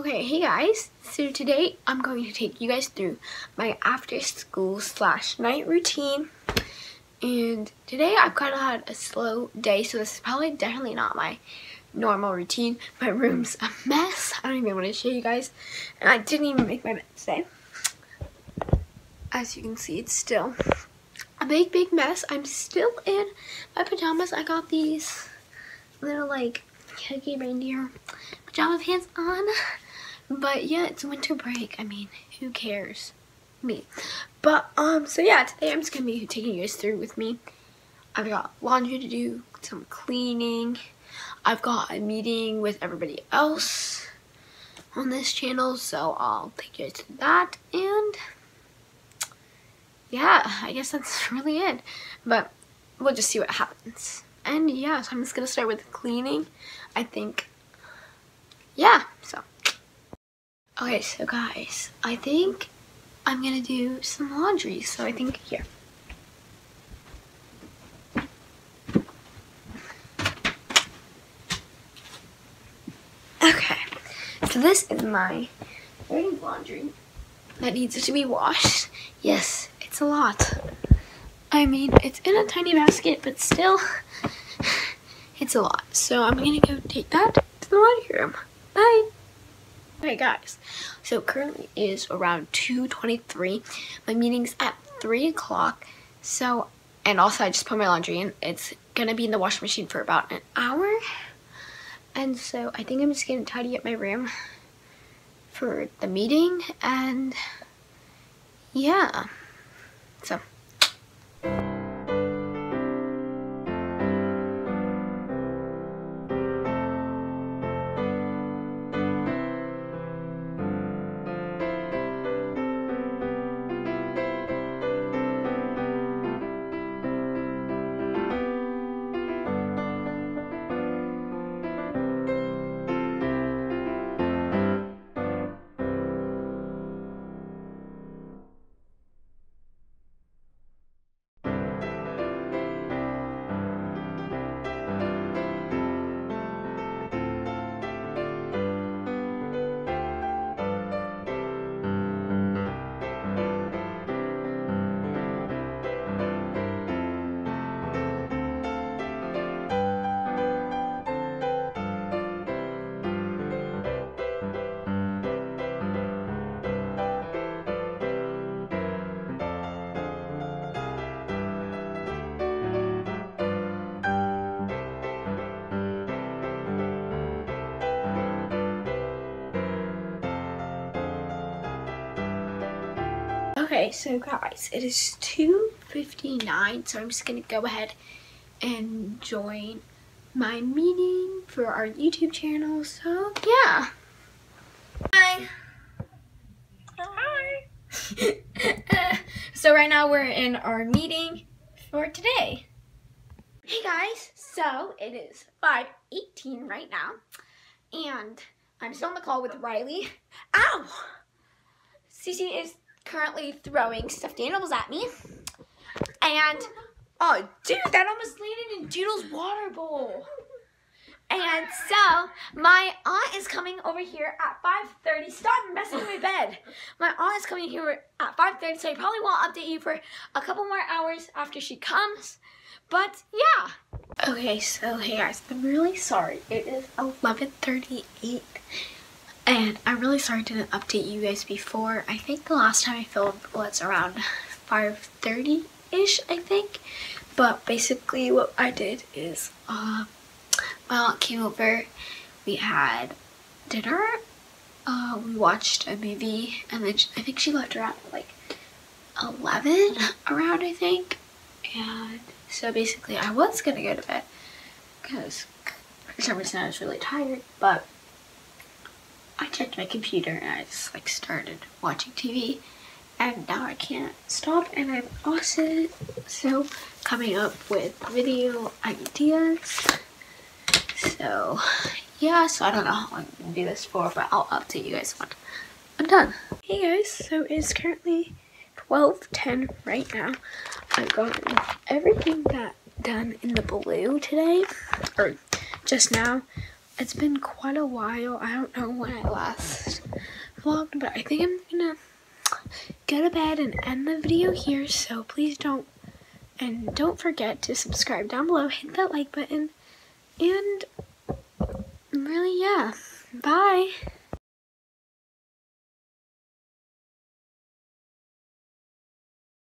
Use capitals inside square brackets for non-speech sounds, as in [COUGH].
Okay, hey guys. So today I'm going to take you guys through my after school slash night routine. And today I've kind of had a slow day, so this is probably definitely not my normal routine. My room's a mess. I don't even want to show you guys. And I didn't even make my bed today. As you can see, it's still a big, big mess. I'm still in my pajamas. I got these little like Huggy reindeer pajama pants on. But yeah, it's winter break. I mean, who cares? Me. But um, so yeah, today I'm just gonna be taking you guys through with me. I've got laundry to do, some cleaning. I've got a meeting with everybody else on this channel, so I'll take you guys to that and yeah, I guess that's [LAUGHS] really it. But we'll just see what happens. And yeah, so I'm just gonna start with cleaning. I think, yeah, so. Okay, so guys, I think I'm gonna do some laundry. So I think here. Okay, so this is my laundry that needs to be washed. Yes, it's a lot. I mean, it's in a tiny basket, but still, [LAUGHS] it's a lot. So I'm gonna go take that to the laundry room. Bye. Hey guys, so currently is around 2.23. My meeting's at 3 o'clock. So, and also I just put my laundry in. It's gonna be in the washing machine for about an hour. And so I think I'm just gonna tidy up my room for the meeting and yeah. So. Okay, so guys, it is 2.59, so I'm just going to go ahead and join my meeting for our YouTube channel, so yeah. Hi. Hi. [LAUGHS] so right now we're in our meeting for today. Hey guys, so it is 5.18 right now, and I'm still on the call with Riley. Ow! Cece is currently throwing stuffed animals at me. And, oh, dude, that almost landed in Doodle's water bowl. And so, my aunt is coming over here at 5.30. Stop messing with my bed. My aunt is coming here at 5.30, so I probably won't update you for a couple more hours after she comes. But, yeah. Okay, so, hey guys, I'm really sorry. It is 11.38 and I'm really sorry I didn't update you guys before. I think the last time I filmed was around 5.30ish, I think. But basically what I did is, uh, my aunt came over, we had dinner, uh, we watched a movie, and then I think she left around like 11 around, I think. And so basically I was gonna go to bed because for some reason I was really tired, but I checked my computer and I just like started watching TV and now I can't stop and I'm also so coming up with video ideas. So yeah, so I don't know how long I'm gonna do this for, but I'll update you guys when I'm done. Hey guys, so it's currently 12.10 right now. I've gotten everything that done in the blue today, or just now. It's been quite a while. I don't know when I last vlogged, but I think I'm gonna go to bed and end the video here. So please don't, and don't forget to subscribe down below, hit that like button, and really, yeah, bye.